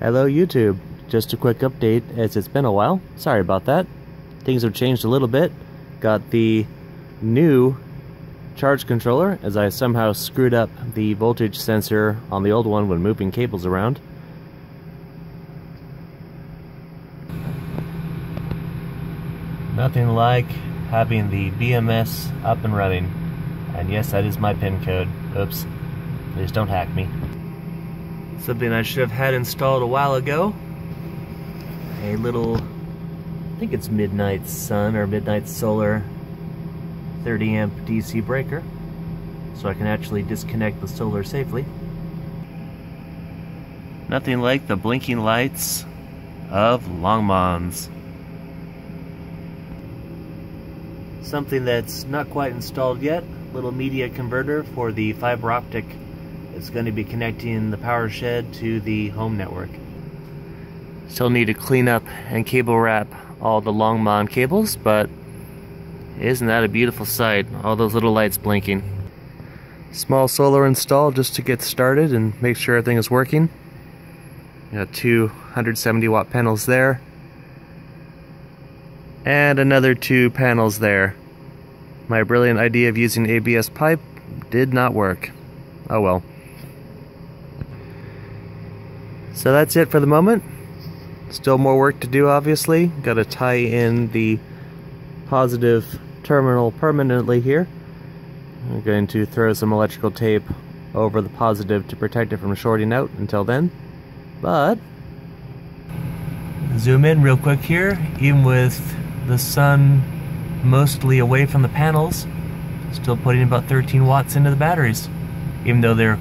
Hello YouTube. Just a quick update as it's been a while. Sorry about that. Things have changed a little bit. Got the new charge controller as I somehow screwed up the voltage sensor on the old one when moving cables around. Nothing like having the BMS up and running. And yes, that is my pin code. Oops. Please don't hack me. Something I should have had installed a while ago. A little, I think it's Midnight Sun or Midnight Solar 30 amp DC breaker. So I can actually disconnect the solar safely. Nothing like the blinking lights of Longmons. Something that's not quite installed yet, little media converter for the fiber optic it's going to be connecting the power shed to the home network. Still need to clean up and cable wrap all the Longmon cables, but isn't that a beautiful sight? All those little lights blinking. Small solar install just to get started and make sure everything is working. Got two 170 watt panels there. And another two panels there. My brilliant idea of using ABS pipe did not work. Oh well. So that's it for the moment. Still more work to do, obviously. Got to tie in the positive terminal permanently here. I'm going to throw some electrical tape over the positive to protect it from shorting out until then. But, zoom in real quick here, even with the sun mostly away from the panels, still putting about 13 watts into the batteries, even though they're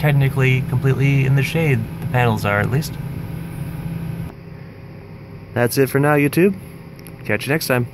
technically completely in the shade panels are, at least. That's it for now, YouTube. Catch you next time.